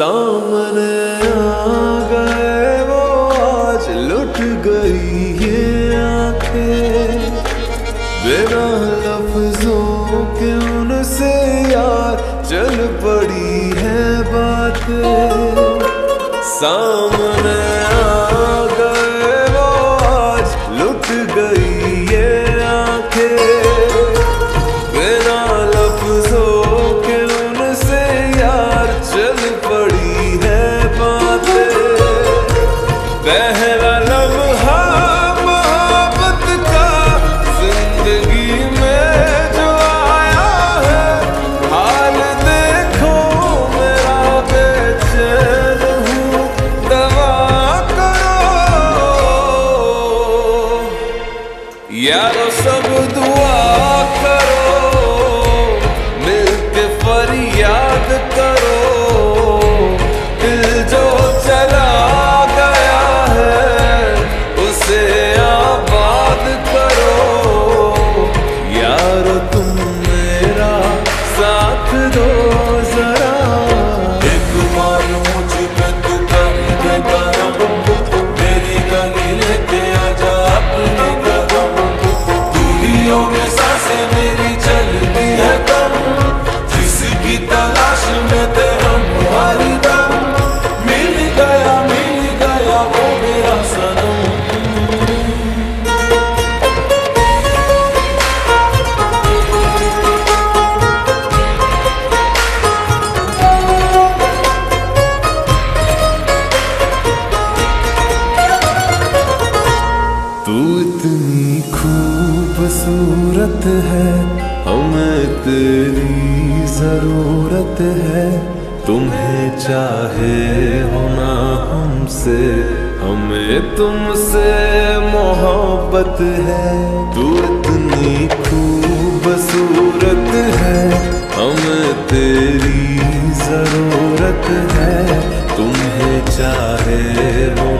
सामने आ गए वो, आज लुट गई ये आँखें। बिना लफ्जों के उनसे यार चल पड़ी है बातें। सामने यारो सब खूबसूरत है। हमें तेरी ज़रूरत है। तुम्हें चाहे होना हमसे, हमें तुमसे मोहब्बत है। तू इतनी खूबसूरत है। हमें तेरी ज़रूरत है। तुम्हें चाहे होना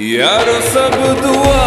यार सब दुआ